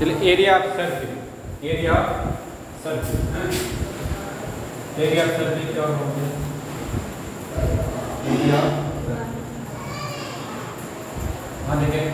चलिए area of circle area of circle area of circle क्या होगा एरिया हाँ देखिए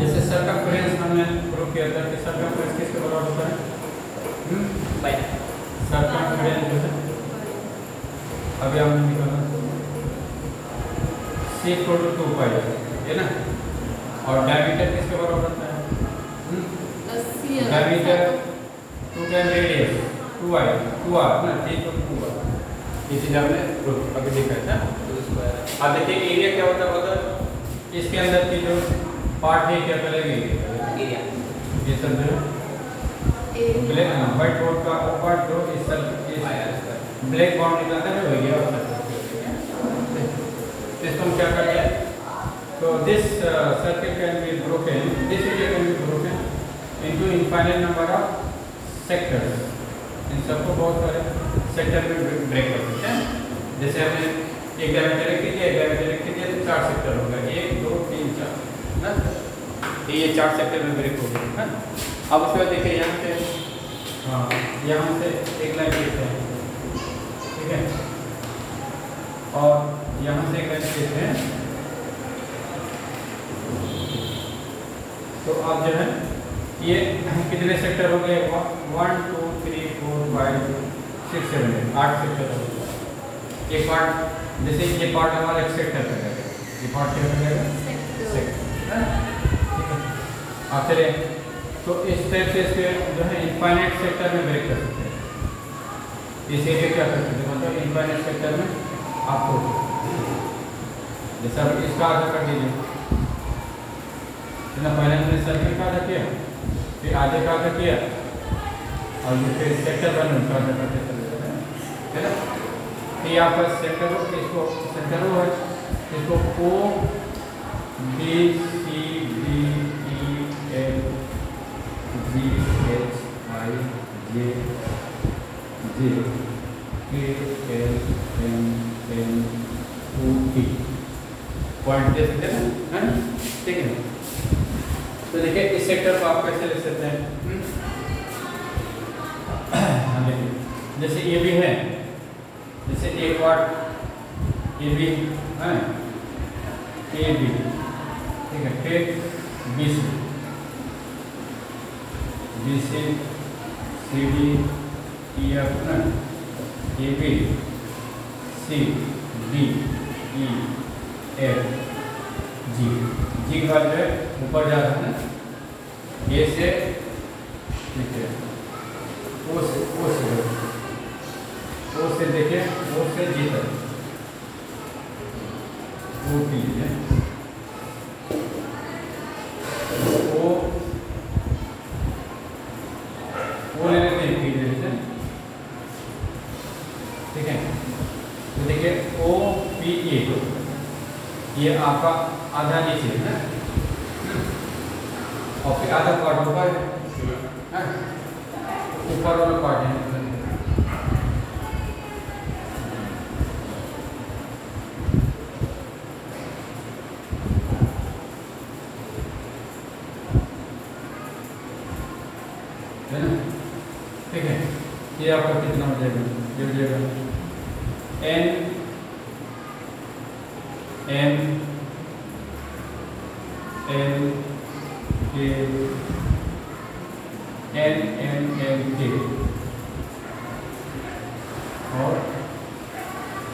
जैसे सर्कमफ्रेंस हमने प्रूव किया था कि सर्कमफ्रेंस किसके बराबर होता है? सर्कमफ्रेंस जो है। अभी हमने निकाला C equal to two pi है ना? और डायमीटर किसके बराबर होता है? Diameter two time radius two I two R ना सी इक्वल टू आर ये चीज़ हमने अभी देखा था अब देखिए एरिया क्या होता है उधर इसके अंदर की जो पार्ट है क्या करेंगे एरिया ये जो ब्लैक व्हाइट बोर्ड का पार्ट जो इस सर इस ब्लैक बाउंड निकलता है वो एरिया ऑफ़ सर्कल इसको हम क्या करते हैं तो this circle can be broken this area can be broken into infinite number of sectors इन सबको बहुत सारे सेक्टर में ब्रेक कर सकते हैं। जैसे हमने एक डायमीटर लिख दिया एक डायमीटर लिख दिया तो चार सेक्टर होगा। एक, दो, तीन, चार, ना? तो ये चार सेक्टर में ब्रेक हो गए है अब उसके बाद देखिए, यहाँ से हाँ यहाँ से एक लाइन लेते हैं। ठीक है? और यहाँ से एक लाइन लेते हैं। तो आप जो है ये कितने सेक्टर हो गए? One two three four five six seven आठ सेक्टर हो गए। एक पार्ट जैसे ये पार्ट हमारा एक सेक्टर का रहेगा ये पार्ट क्या रहेगा सेक्टर ठीक है। अब चलिए। तो इस टाइप से इसके जो है इनफाइनाइट सेक्टर में ब्रेक कर सकते हैं। इस एरिया क्या कर सकते हैं? मतलब इनफाइनाइट सेक्टर में आपको जैसे अब इसका आधा कर दीजिए। है ना पहले हमने सर्किल का आधा किया? फिर आधे का आधा किया? और फिर सेक्टर बने उनका आधा करके चले है? ना? तो यहाँ सेक्टर इसको सेक्टर है, इसको O B C D E F G H I J J K L M N O T point दे सकते हैं ठीक है। तो देखिए, इस सेक्टर को आप कैसे ले सकते हैं? हाँ जैसे ये भी है, जैसे एक वाट ये भी है ए बी ठीक है, फिर B C B C C D E F ना? A B C D E F G के बाद जो है, ऊपर जा रहा है ए से ठीक है ओ से ओ से ओ से देखिए ओ से जी तक ओ हैं। ठीक है? पी ए, ये आपका आधा नीचे है ना? और फिर आधा पार्ट ऊपर है ऊपर वाला पार्ट है ठीक है। ये आपका कितना हो जाएगा एन एम एन के एन एन एन के और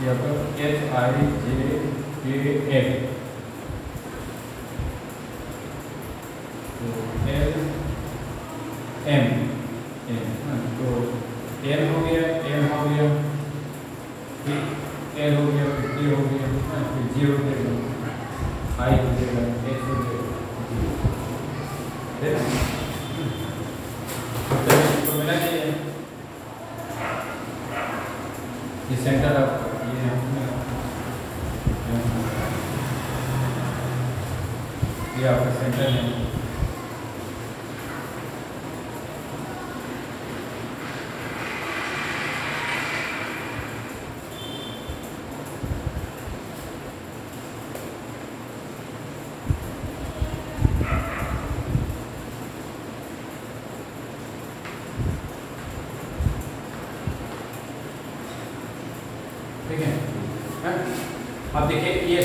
यहाँ पर H I J K L तो एल एम एम तो एल हो गया एम हो गया एल हो गया फिर हो गया हाँ, फिर जी हो गया। आई हो जाएगा एच हो जाएगा है ना? तो इसको मिला चाहिए ये सेंटर ऑफ़ ये ये आपका सेंटर है।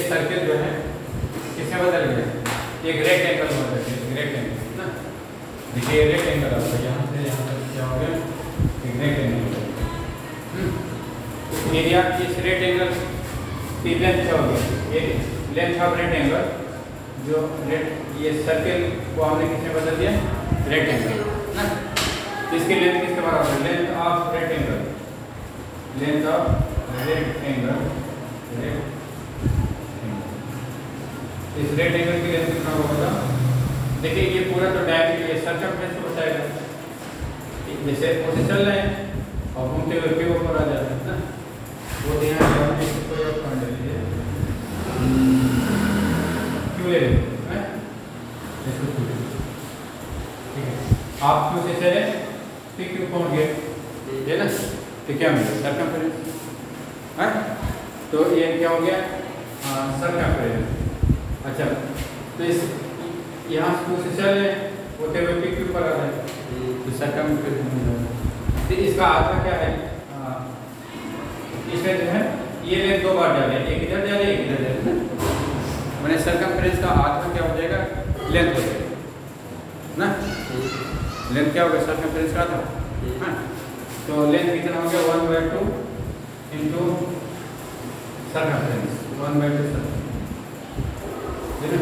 सर्किल जो है किसमें बदल गया? एक रेक्टेंगल में बदल गया रेक्टेंगल ना? देखिए रेक्टेंगल आपका, यहाँ से, यहाँ तक क्या हो गया? एक रेक्टेंगल एरिया इस रेक्टेंगल की लेंथ क्या होगी ये लेंथ ऑफ़ रेक्टेंगल जो रेट ये सर्किल को हमने किसमें बदल दिया? रेक्टेंगल ना? इसकी लेंथ किसके बराबर है? Length of rectangle length of rectangle इस रेक्टेंगल की लेंथ कितना होगा देखिए, ये पूरा तो डायमीटर ये सर्कमफ्रेंस को बताएगा जैसे ऐसे चल रहे हैं और घूमते हुए के ऊपर आ जाते हैं ना? वो ध्यान है आप क्यों से चले, फिर क्यों पहुँच गए ये ना? तो क्या मिला? सर्कमफ्रेंस है? तो ये क्या हो गया? सर्कमफ्रेंस अच्छा तो इस यहाँ से चले होते हुए फिर क्यों पर आ जाए तो सर्कमफ्रेंस तो इसका आधा क्या है? इसमें जो है ये लेंथ दो बार डाले एक इधर डाले एक इधर डाले मैंने सरकमफ्रेंस का आधा क्या हो जाएगा? लेंथ हो जाएगा। ना? लेंथ क्या होगा सरकमफ्रेंस का आधा? हाँ। तो लेंथ कितना हो गया? One by two into circumference one by two sir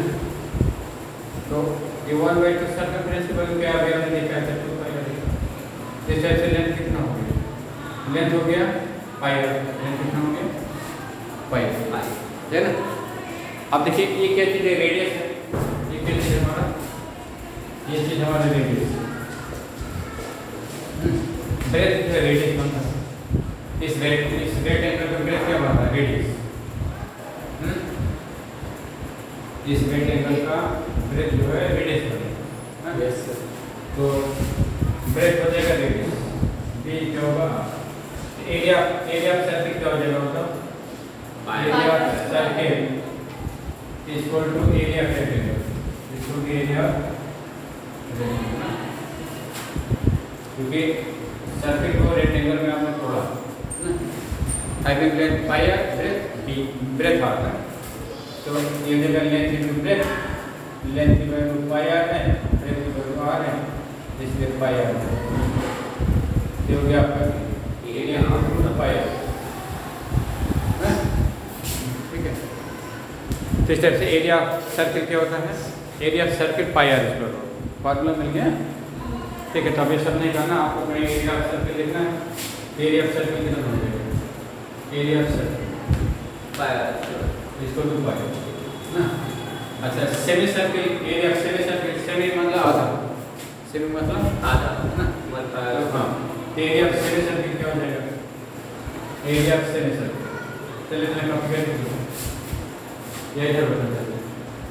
तो ये वन बाई टू सरकमफ्रेंस के वैल्यू क्या गया हमने देखा है टू पाई का इस टाइप से लेंथ कितना हो गया? लेंथ हो गया पाई लेंथ कितना हो गया? पाई है ना? अब देखिए, ये क्या चीज़ है? रेडियस है। ये क्या चीज़ है हमारा? ये चीज़ हमारा रेडियस ब्रेथ रेडियस बनता है। इस रेट इस रेट एंगल का ब्रेथ क्या बनता है? रेडियस इस एंगल का ब्रेथ जो है रेडियस बनेगा यस सर तो ब्रेथ बचेगा रेडियस बी क्या होगा? एरिया एरिया ऑफ़ सर्किल क्या हो जाएगा मतलब? Area of circle is equal to area of rectangle. This would be area क्योंकि सर्किल को रेक्टेंगल में आपने तोड़ा। हाइपिंग लेंथ पाई है ब्रेथ बी ब्रेथ आता है तो ये जगह लेंथ इनटू ब्रेथ लेंथ की वैल्यू पाई आर है ब्रेथ की वैल्यू आर है, इसलिए पाई आर ये हो गया आपका एरिया पूरा पाई आर ठीक है। तो इस तरह से एरिया सर्किल क्या होता है? Area circle pi R square formula मिल गया? ठीक है तो ये सब नहीं करना, आपको कहीं एरिया ऑफ़ सर्किल लिखना है। एरिया ऑफ़ सर्किल कितना हो जाएगा? Area of circle pi R इसको टू पाई ना? अच्छा semi circle area semi circle semi मतलब आधा। सेमी मतलब आधा ना? मतलब हाँ। एरिया ऑफ़ सेमी सर्किल क्या हो जाएगा? एरिया ऑफ़ सेमी सर्किल चलिए इतना कंप्लीट ये इधर बदल जाता है।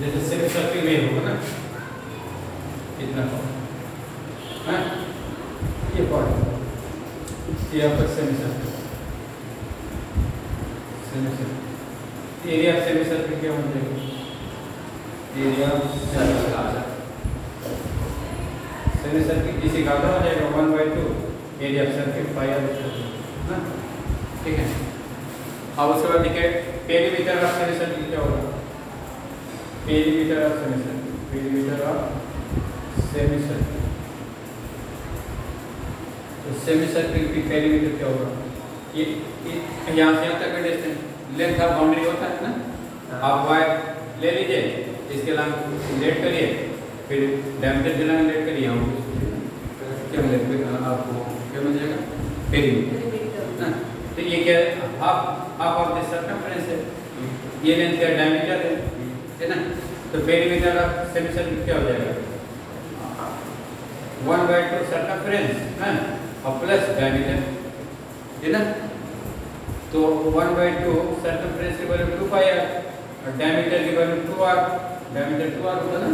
जैसे सेमी सर्किल में होगा ना? इतना हाँ। ये पॉइंट ये आपका semi circle semi circle area of semi circle क्या बन जाएगा? एरिया सर्किल सेमी सर्किल इसी का हो जाएगा one by two area of circle pi r हाँ ठीक है? अब उसके बाद देखिए पेरीमीटर ऑफ़ सेमी सर्किल क्या होगा? Perimeter of semi circle perimeter of semi circle तो सेमी सर्किल की पेरीमीटर क्या होगा? ये यहाँ से यहाँ तक का डिस्टेंस लेंथ ऑफ़ बाउंड्री होता है ना? आप वायर ले लीजिए इसके लाइन लेट करिए फिर डायमीटर के लाइन लेट करिए हम। क्या मिलेगा आपको? क्या मिल जाएगा? पेरीमीटर तो ये क्या half half of the circumference है ये लेंथ का डायमीटर है? है ना? तो पेरीमीटर ऑफ़ सेमी सर्किल क्या हो जाएगा? वन बाई टू सर्कमफ्रेंस है? और प्लस डायमीटर है ना? तो वन बाई टू सर्कमफ्रेंस की वैल्यू टू पाई आर और डायमीटर की value two r diameter two r होगा ना?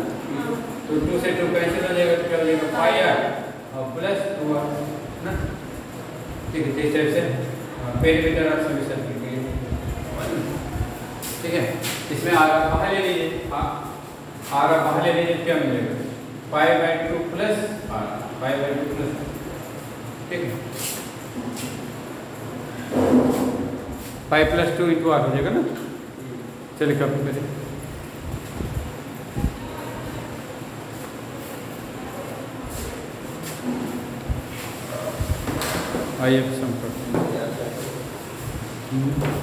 तो टू से टू कैंसिल हो जाएगा, क्या हो जाएगा? पाई आर और प्लस टू आर ना? ठीक है, इस टाइप से पेरीमीटर ऑफ़ सेमी सर्किल के ठीक है, इसमें आर आप बाहर ले लीजिए आर आप बाहर ले लीजिए, क्या मिलेगा pi by two plus r pi by two plus ठीक है। फाइव प्लस टू इंटू आठ हो जाएगा ना? चलिए कब मेरे आई एफ़ संपर्क हम्म।